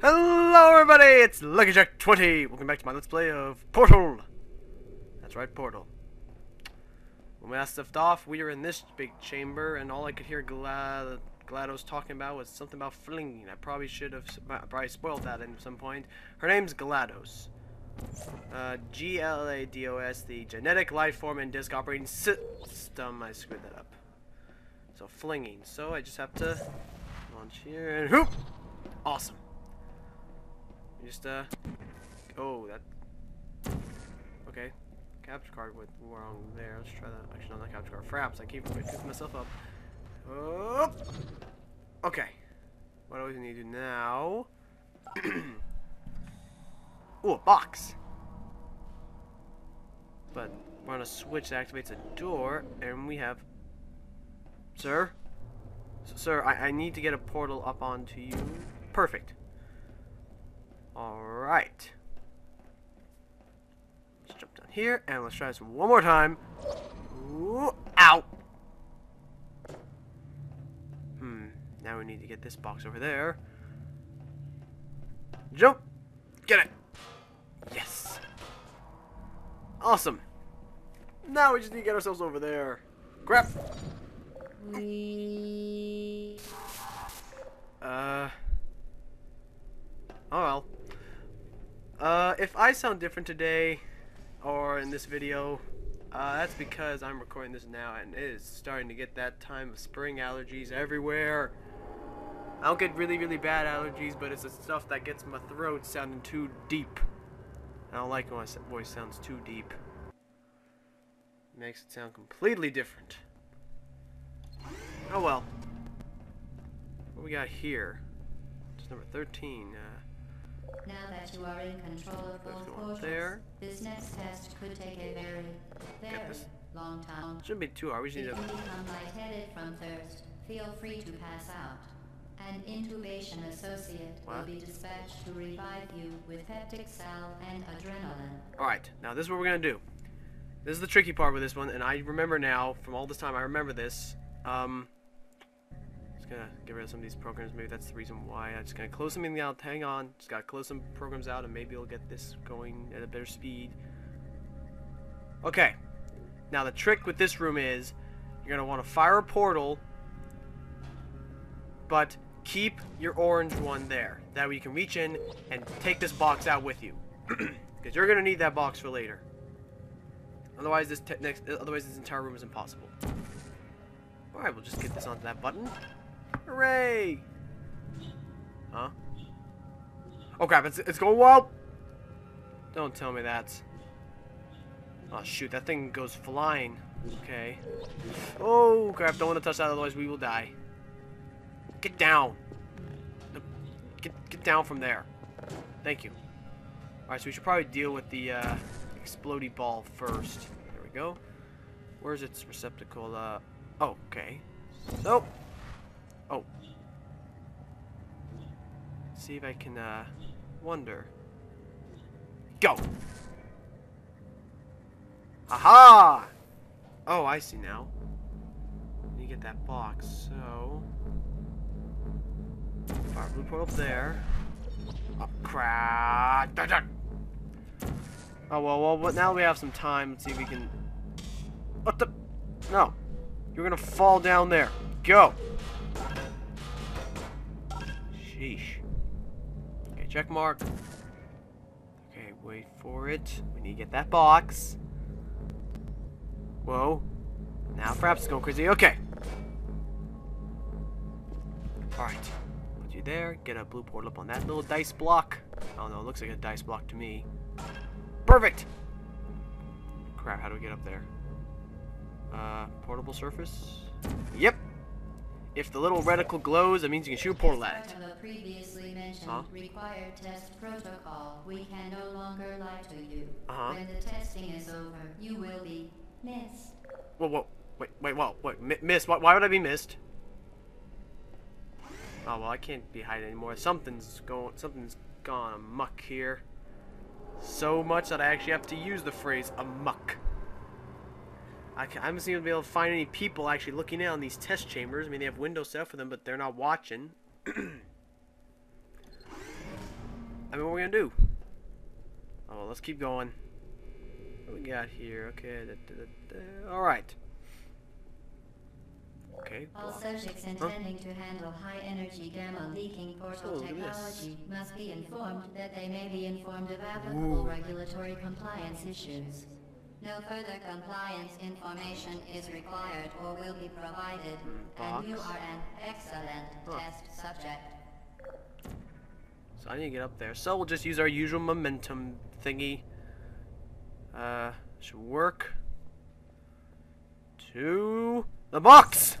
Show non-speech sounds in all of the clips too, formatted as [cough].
Hello everybody, it's LuckyJack20. Welcome back to my Let's Play of Portal. That's right, Portal. When we last left off, we were in this big chamber, and all I could hear Glad GLaDOS talking about was something about flinging. I probably should have probably spoiled that at some point. Her name's GLaDOS. Uh, G-L-A-D-O-S, the genetic life form and disk operating system. I screwed that up. So flinging. So I just have to launch here and hoop. Awesome. Just, uh, oh, that, okay. Capture card went wrong there. Let's try that. Actually, not that capture card. Fraps. I keep picking myself up. Oh. Okay. What do we need to do now? [clears throat] Ooh, a box. But we're on a switch that activates a door, and we have... Sir? Sir, I, I need to get a portal up onto you. Perfect. Alright. Let's jump down here, and let's try this one more time. Ooh, ow! Hmm, now we need to get this box over there. Jump! Get it! Yes! Awesome! Now we just need to get ourselves over there. Grab! Uh... Oh well. Uh, if I sound different today, or in this video, uh, that's because I'm recording this now and it is starting to get that time of spring allergies everywhere. I don't get really, really bad allergies, but it's the stuff that gets my throat sounding too deep. I don't like when my voice sounds too deep. Makes it sound completely different. Oh well. What we got here? It's number 13. Uh, now that you are in control of both portals, there. this next test could take a very, very long time. Shouldn't be too hard. We just need to. you become lightheaded from thirst, feel free to pass out. An intubation associate what? will be dispatched to revive you with peptic salve and adrenaline. Alright, now this is what we're gonna do. This is the tricky part with this one, and I remember now, from all this time, I remember this. Um, gonna get rid of some of these programs. Maybe that's the reason why. I'm just gonna close something out. Hang on. Just gotta close some programs out, and maybe we'll get this going at a better speed. Okay. Now the trick with this room is you're gonna want to fire a portal, but keep your orange one there. That way you can reach in and take this box out with you, [clears throat] because you're gonna need that box for later. Otherwise, this next, otherwise this entire room is impossible. Alright, we'll just get this onto that button. Hooray! Huh? Oh crap, it's, it's going wild! Don't tell me that. Oh shoot, that thing goes flying. Okay. Oh crap, don't want to touch that, otherwise we will die. Get down! Get, get down from there. Thank you. Alright, so we should probably deal with the uh, explodey ball first. There we go. Where's its receptacle? Uh, oh, okay. So, see if I can, uh, wonder. Go! Aha! Oh, I see now. Let me get that box, so... Fire blue portal there. Oh, crap! Oh, well, well, now we have some time. Let's see if we can... What the... No. You're gonna fall down there. Go! Sheesh. Check mark. Okay, wait for it. We need to get that box. Whoa. Now Fraps is going crazy. Okay. Alright. Put you there. Get a blue portal up on that little dice block. Oh no, it looks like a dice block to me. Perfect! Crap, how do we get up there? Uh, portable surface? Yep. If the little reticle glows, it means you can shoot a portal at it. Previously mentioned Huh? required test protocol, we can no longer lie to you. Uh-huh. When the testing is over, you will be missed. Whoa, whoa, wait, wait, whoa, wait, mi missed? Why, why would I be missed? Oh, well, I can't be hiding anymore. Something's going, something's gone amok here. So much that I actually have to use the phrase amok. I, I haven't seemed to be able to find any people actually looking in on these test chambers. I mean, they have windows set for them, but they're not watching. [clears throat] I mean, what are we gonna do? Oh, let's keep going. What we got here? Okay. Da, da, da, All right. Okay. All subjects intending to handle high-energy gamma leaking Oh, portal this. technology must be informed that they may be informed of applicable Ooh. regulatory compliance issues. No further compliance information is required or will be provided, and you are an excellent Huh. test subject. So I need to get up there. So we'll just use our usual momentum thingy. Uh, should work. To the box!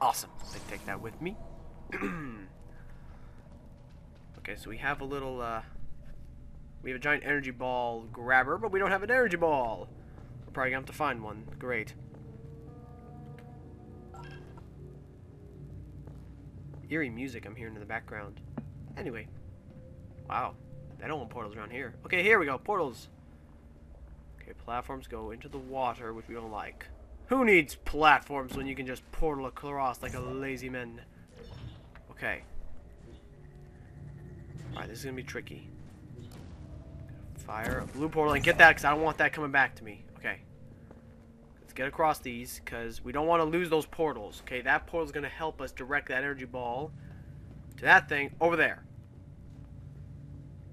Awesome. I take that with me. [clears throat] okay, so we have a little, uh, we have a giant energy ball grabber, but we don't have an energy ball. We're probably gonna have to find one. Great. Eerie music I'm hearing in the background. Anyway. Wow. I don't want portals around here. Okay, here we go. Portals. Okay, platforms go into the water, which we don't like. Who needs platforms when you can just portal across like a lazy man? Okay. Alright, this is gonna be tricky. Fire a blue portal and get that because I don't want that coming back to me. Okay. Let's get across these because we don't want to lose those portals. Okay, that portal's gonna help us direct that energy ball to that thing over there.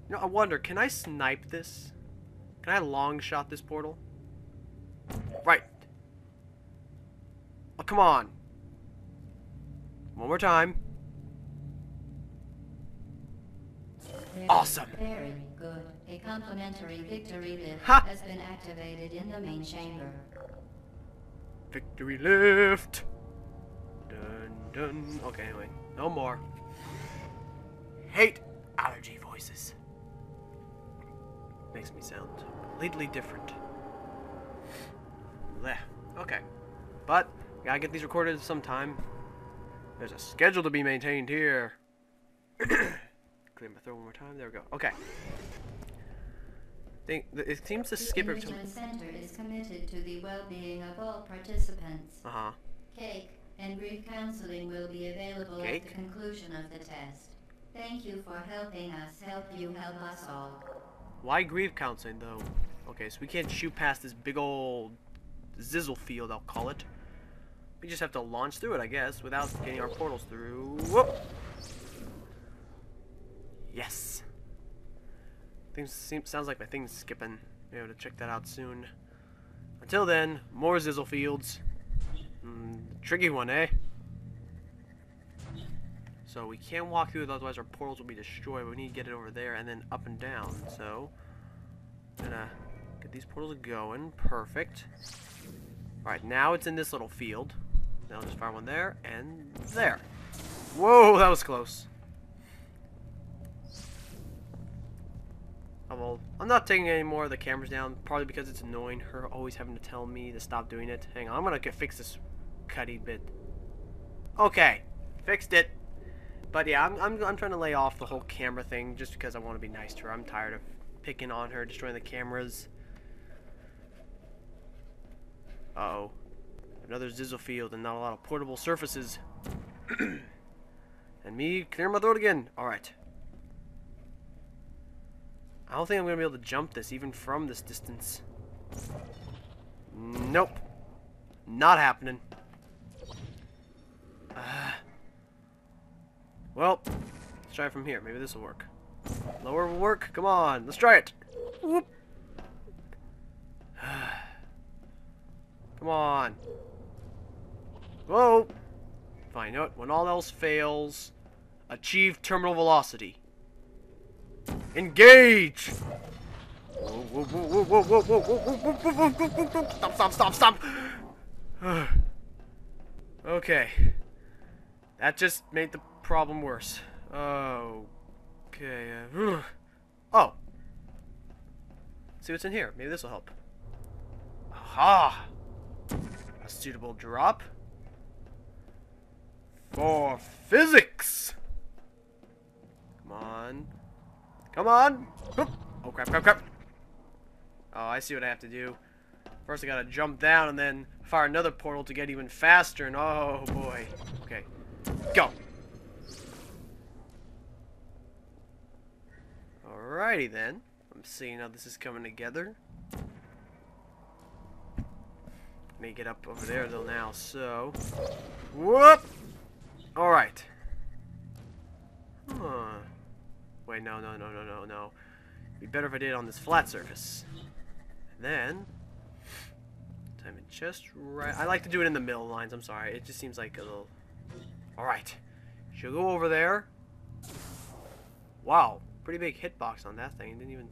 You know, I wonder, can I snipe this? Can I long shot this portal? Right. Oh, come on. One more time. Awesome. Very good. A complimentary victory lift Ha! has been activated in the main chamber. Victory lift. Dun dun. Okay, anyway. No more. Hate allergy voices. Makes me sound completely different. Blech. Okay. But, gotta get these recorded sometime. There's a schedule to be maintained here. [clears throat] Clear my throat one more time. There we go. Okay. Think it seems to The skip every Enrichment Center is committed to the well-being of all participants. Uh huh. Cake and brief counseling will be available at the conclusion of the test. Thank you for helping us help you help us all. Why grief counseling though? Okay, so we can't shoot past this big old zizzle field, I'll call it. We just have to launch through it, I guess, without getting our portals through. Whoop! Yes. Things seem sounds like my thing's skipping. Be able to check that out soon. Until then, more zizzle fields. Mm, tricky one, eh? So we can't walk through it, otherwise our portals will be destroyed. But We need to get it over there and then up and down. So, gonna get these portals going. Perfect. Alright, now it's in this little field. Now I'll just fire one there and there. Whoa, that was close. Well, I'm not taking any more of the cameras down, probably because it's annoying her always having to tell me to stop doing it. Hang on, I'm gonna fix this cutty bit. Okay, fixed it. But yeah, I'm, I'm, I'm trying to lay off the whole camera thing just because I want to be nice to her. I'm tired of picking on her, destroying the cameras. Uh-oh. Another Zizzle field and not a lot of portable surfaces. [clears throat] and me clear my throat again. Alright. I don't think I'm going to be able to jump this even from this distance. Nope. Not happening. Ah. Well, let's try it from here. Maybe this will work. Lower will work. Come on, let's try it. Whoop. [sighs] Come on. Whoa. Fine. You know what? When all else fails, achieve terminal velocity. Engage! Stop, stop, stop, stop! [sighs] okay. That just made the problem worse. Oh. Okay. Uh, [sighs] oh. See what's in here. Maybe this will help. Aha! A suitable drop. For physics! Come on. Come on! Oh crap, crap, crap! Oh, I see what I have to do. First I gotta jump down and then fire another portal to get even faster and oh boy. Okay. Go! Alrighty then. I'm seeing how this is coming together. Let me get up over there though now, so. Whoop! Alright. Huh. Wait, no, no, no, no, no, no. It'd be better if I did it on this flat surface. And then. Time it just right. I like to do it in the middle lines, I'm sorry. It just seems like a little. Alright. She'll go over there. Wow. Pretty big hitbox on that thing. Didn't even.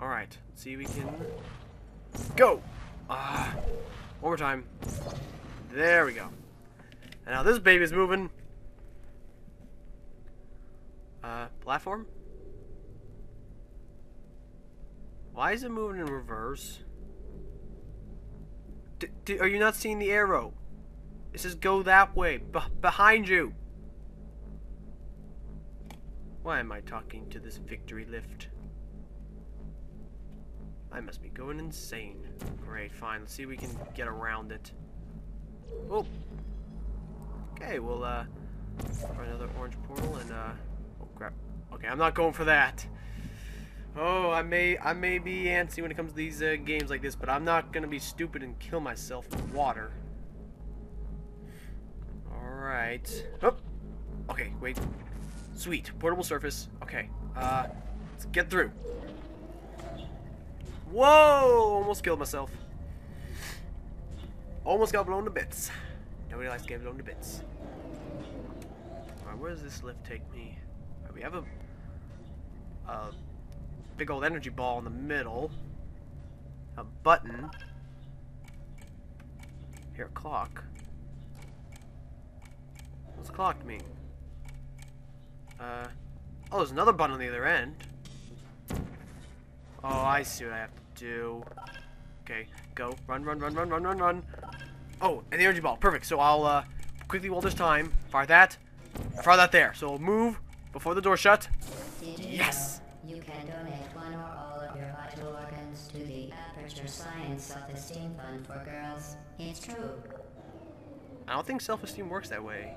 Alright. Let's see if we can. Go! Ah. One more time. There we go. And now this baby's moving. Uh, platform? Why is it moving in reverse? D are you not seeing the arrow? It says go that way. B behind you. Why am I talking to this victory lift? I must be going insane. Great, fine. Let's see if we can get around it. Oh. Okay, we'll, uh, another orange portal and, uh, crap. Okay, I'm not going for that. Oh, I may, I may be antsy when it comes to these uh, games like this, but I'm not gonna be stupid and kill myself with water. Alright. Oh. Okay, wait. Sweet. Portable surface. Okay. Uh, let's get through. Whoa! Almost killed myself. Almost got blown to bits. Nobody likes to get blown to bits. Alright, where does this lift take me? We have a, a big old energy ball in the middle. A button. Here, a clock. What's the clock mean? Uh, oh, there's another button on the other end. Oh, I see what I have to do. Okay, go. Run, run, run, run, run, run, run. Oh, and the energy ball. Perfect. So I'll uh, quickly while there's time, fire that, fire that there. So move before the door shut. Yes. you can donate one or all of your vital organs to the Aperture Science Self-Esteem Fund for Girls? It's true. I don't think self-esteem works that way.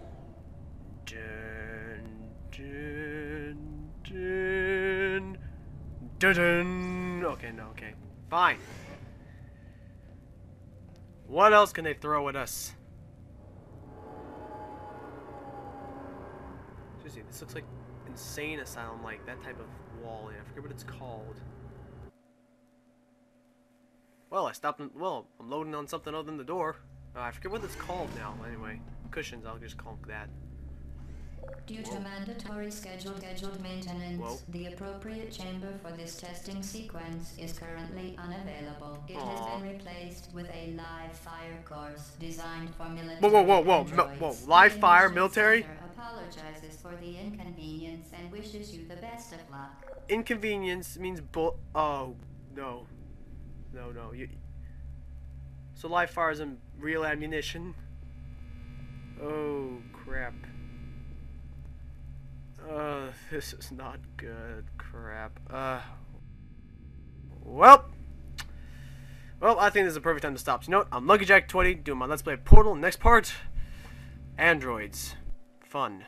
Dun, dun, dun, dun, dun. Okay, no, okay. Fine. What else can they throw at us? Seriously, this looks like insane asylum, like that type of wall. I forget what it's called. Well, I stopped. in- Well, I'm loading on something other than the door. Uh, I forget what it's called now. Anyway, cushions. I'll just call them that. Due to mandatory scheduled scheduled maintenance, Whoa. the appropriate chamber for this testing sequence is currently unavailable. It Aw. has been replaced with a live fire course designed for military Whoa, whoa, whoa, whoa, whoa, live fire, military? Apologizes for the inconvenience and wishes you the best of luck. Inconvenience means bull. Oh no, no, no. You. So live fire isn't real ammunition. Oh crap. Uh, this is not good. Crap. Uh. Well. Well, I think this is a perfect time to stop. So, you know what? I'm Lucky Jack 20 doing my Let's Play Portal. Next part Androids. Fun.